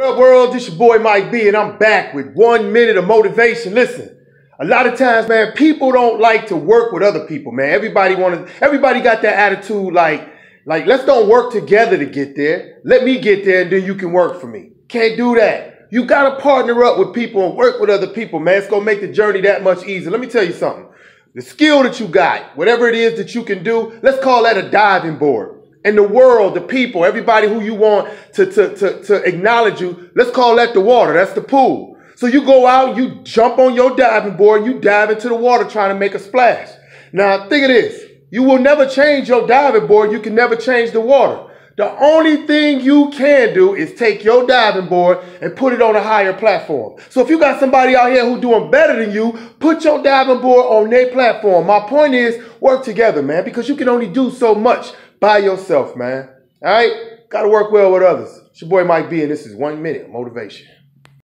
What up, world? This your boy Mike B, and I'm back with one minute of motivation. Listen, a lot of times, man, people don't like to work with other people, man. Everybody wanted, everybody got that attitude, like, like let's don't work together to get there. Let me get there, and then you can work for me. Can't do that. You gotta partner up with people and work with other people, man. It's gonna make the journey that much easier. Let me tell you something. The skill that you got, whatever it is that you can do, let's call that a diving board and the world, the people, everybody who you want to, to, to, to acknowledge you, let's call that the water. That's the pool. So you go out, you jump on your diving board, you dive into the water trying to make a splash. Now, think of this. You will never change your diving board. You can never change the water. The only thing you can do is take your diving board and put it on a higher platform. So if you got somebody out here who doing better than you, put your diving board on their platform. My point is work together, man, because you can only do so much by yourself, man. All right? Got to work well with others. It's your boy Mike B, and this is One Minute Motivation.